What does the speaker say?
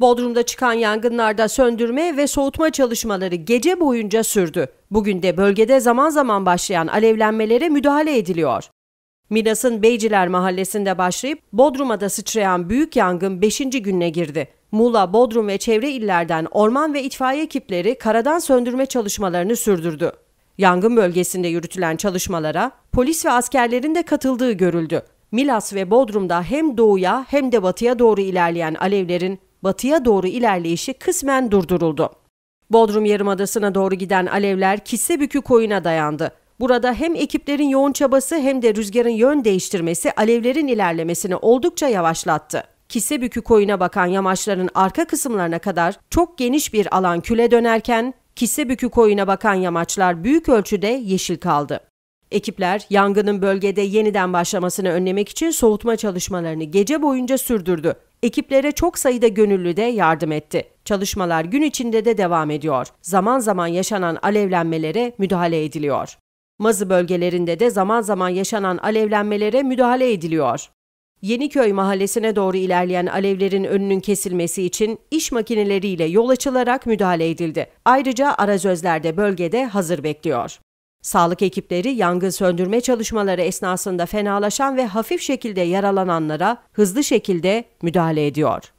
Bodrum'da çıkan yangınlarda söndürme ve soğutma çalışmaları gece boyunca sürdü. Bugün de bölgede zaman zaman başlayan alevlenmelere müdahale ediliyor. Milas'ın Beyciler mahallesinde başlayıp Bodrum'a da sıçrayan büyük yangın 5. gününe girdi. Muğla, Bodrum ve çevre illerden orman ve itfaiye ekipleri karadan söndürme çalışmalarını sürdürdü. Yangın bölgesinde yürütülen çalışmalara polis ve askerlerin de katıldığı görüldü. Milas ve Bodrum'da hem doğuya hem de batıya doğru ilerleyen alevlerin batıya doğru ilerleyişi kısmen durduruldu. Bodrum Yarımadası'na doğru giden alevler Kissebükü koyuna dayandı. Burada hem ekiplerin yoğun çabası hem de rüzgarın yön değiştirmesi alevlerin ilerlemesini oldukça yavaşlattı. Kissebükü koyuna bakan yamaçların arka kısımlarına kadar çok geniş bir alan küle dönerken Kissebükü koyuna bakan yamaçlar büyük ölçüde yeşil kaldı. Ekipler yangının bölgede yeniden başlamasını önlemek için soğutma çalışmalarını gece boyunca sürdürdü. Ekiplere çok sayıda gönüllü de yardım etti. Çalışmalar gün içinde de devam ediyor. Zaman zaman yaşanan alevlenmelere müdahale ediliyor. Mazı bölgelerinde de zaman zaman yaşanan alevlenmelere müdahale ediliyor. Yeniköy mahallesine doğru ilerleyen alevlerin önünün kesilmesi için iş makineleriyle yol açılarak müdahale edildi. Ayrıca arazözler de bölgede hazır bekliyor. Sağlık ekipleri yangın söndürme çalışmaları esnasında fenalaşan ve hafif şekilde yaralananlara hızlı şekilde müdahale ediyor.